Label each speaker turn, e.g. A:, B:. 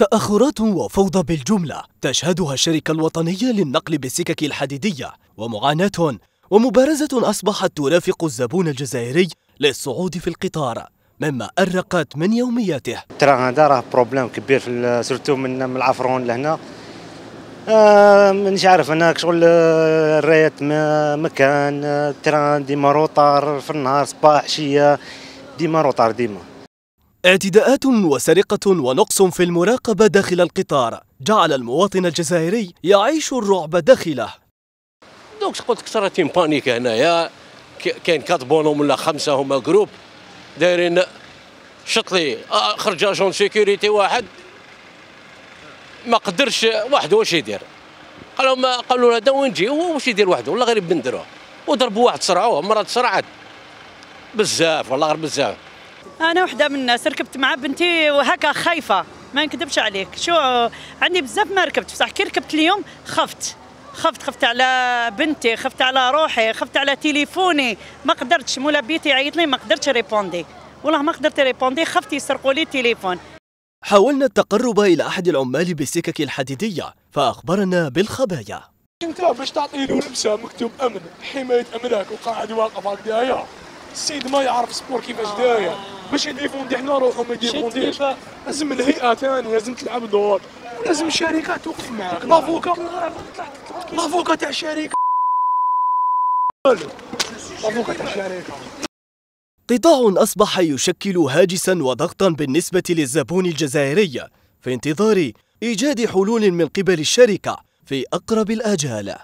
A: تأخرات وفوضى بالجملة. تشهدها الشركة الوطنية للنقل بالسكك الحديدية. ومعاناة ومبارزة أصبحت ترافق الزبون الجزائري للصعود في القطار مما أرقت من يومياته.
B: ترى هذا راه problème كبير في surtout من العفرون لهنا. آه مانيش عارف أنا شغل الرايات مكان ال train ديما retard في النهار صباح عشيه ديما روطار ديما.
A: اعتداءات وسرقة ونقص في المراقبة داخل القطار. جعل المواطن الجزائري يعيش الرعب داخله.
C: دوك قلت كثرت بانيك هنايا. كاين كاتبونهم ولا خمسة هما جروب دايرين شطلي آه، خرج أجون سيكوريتي واحد. ما قدرش وحده واش يدير. قالوا قالوا له هذا وين جي؟ هو واش يدير وحده؟ والله غير يبندروه وضربوا واحد صرعوه مرات صرعت. بزاف والله غير بزاف.
D: أنا وحدة من الناس ركبت مع بنتي وهكا خايفة. ما نكذبش عليك. شو عندي بزاف ما ركبت. بصح كي ركبت اليوم خفت. خفت خفت على بنتي خفت على روحي خفت على تليفوني. ما قدرتش. مولا بيتي يعيط لي ما قدرتش répondi. والله ما قدرت répondi. خفت يسرقوا لي التليفون.
A: حاولنا التقرب إلى أحد العمال بالسكك الحديدية فأخبرنا بالخبايا.
E: انت باش تعطي له لبسه مكتوب أمن. حماية املاك وقاعد يوقف هكذايا السيد ما يعرف سبور كيفاش داير. باش يديفوندي حنا روحو ما يديفونديش لازم الهيئة ثاني لازم تلعب دور. لازم الشركة توقف معاك. لافوكا لافوكا تاع الشركة. لافوكا تاع الشركة.
A: قطاع أصبح يشكل هاجسا وضغطا بالنسبة للزبون الجزائري في انتظار إيجاد حلول من قبل الشركة في أقرب الآجال.